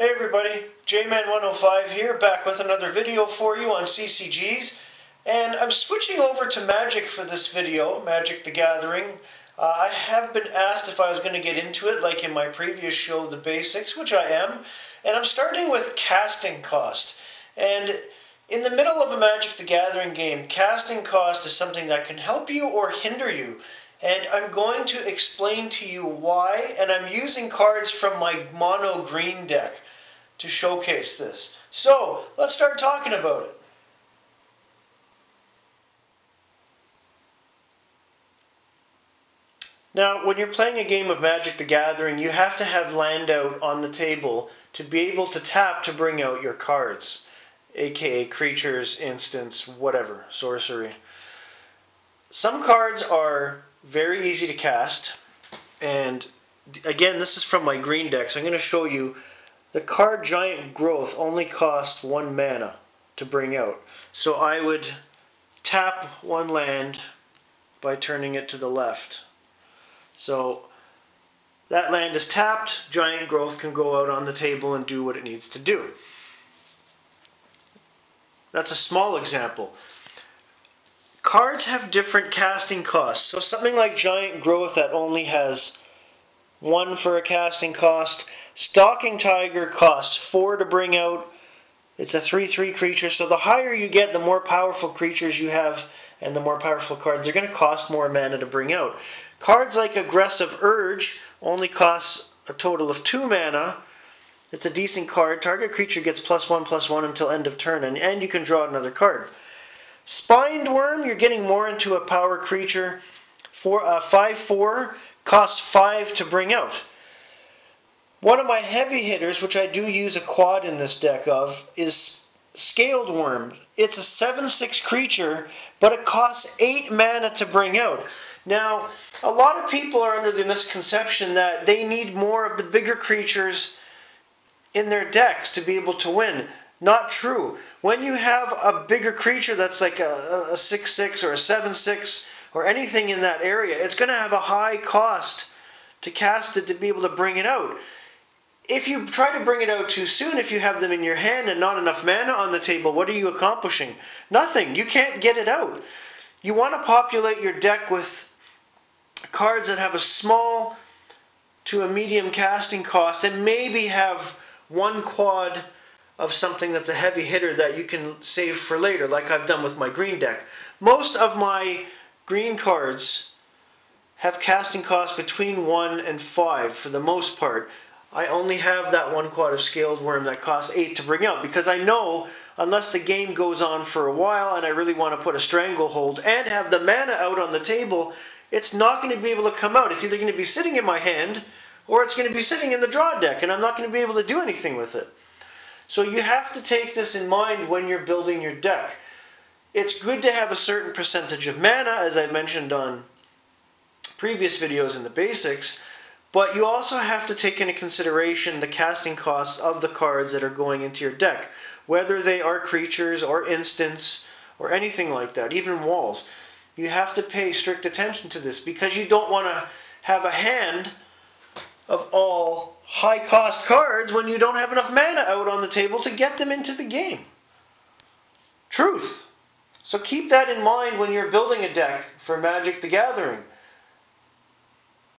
Hey everybody, J-Man105 here, back with another video for you on CCGs. And I'm switching over to Magic for this video, Magic the Gathering. Uh, I have been asked if I was going to get into it, like in my previous show, The Basics, which I am. And I'm starting with casting cost. And in the middle of a Magic the Gathering game, casting cost is something that can help you or hinder you. And I'm going to explain to you why, and I'm using cards from my mono green deck to showcase this. So, let's start talking about it. Now, when you're playing a game of Magic the Gathering, you have to have land out on the table to be able to tap to bring out your cards, aka creatures, instants, whatever, sorcery. Some cards are very easy to cast, and again, this is from my green deck, so I'm going to show you the card Giant Growth only costs one mana to bring out. So I would tap one land by turning it to the left. So that land is tapped, Giant Growth can go out on the table and do what it needs to do. That's a small example. Cards have different casting costs. So something like Giant Growth that only has one for a casting cost. Stalking Tiger costs four to bring out. It's a 3-3 creature, so the higher you get, the more powerful creatures you have, and the more powerful cards are going to cost more mana to bring out. Cards like Aggressive Urge only costs a total of two mana. It's a decent card. Target creature gets plus one, plus one until end of turn, and, and you can draw another card. Spined Wurm, you're getting more into a power creature. For uh, 5-4, costs 5 to bring out. One of my heavy hitters, which I do use a quad in this deck of, is Scaled Wurm. It's a 7-6 creature, but it costs 8 mana to bring out. Now, a lot of people are under the misconception that they need more of the bigger creatures in their decks to be able to win. Not true. When you have a bigger creature that's like a 6-6 or a 7-6 or anything in that area, it's going to have a high cost to cast it to be able to bring it out. If you try to bring it out too soon, if you have them in your hand and not enough mana on the table, what are you accomplishing? Nothing. You can't get it out. You want to populate your deck with cards that have a small to a medium casting cost and maybe have one quad of something that's a heavy hitter that you can save for later, like I've done with my green deck. Most of my green cards have casting costs between 1 and 5 for the most part. I only have that one quad of Scaled Wurm that costs 8 to bring out because I know unless the game goes on for a while and I really want to put a Stranglehold and have the mana out on the table, it's not going to be able to come out. It's either going to be sitting in my hand or it's going to be sitting in the draw deck and I'm not going to be able to do anything with it. So you have to take this in mind when you're building your deck. It's good to have a certain percentage of mana, as I've mentioned on previous videos in the basics, but you also have to take into consideration the casting costs of the cards that are going into your deck, whether they are creatures or instants or anything like that, even walls. You have to pay strict attention to this because you don't want to have a hand of all high cost cards when you don't have enough mana out on the table to get them into the game. Truth. So keep that in mind when you're building a deck for Magic the Gathering.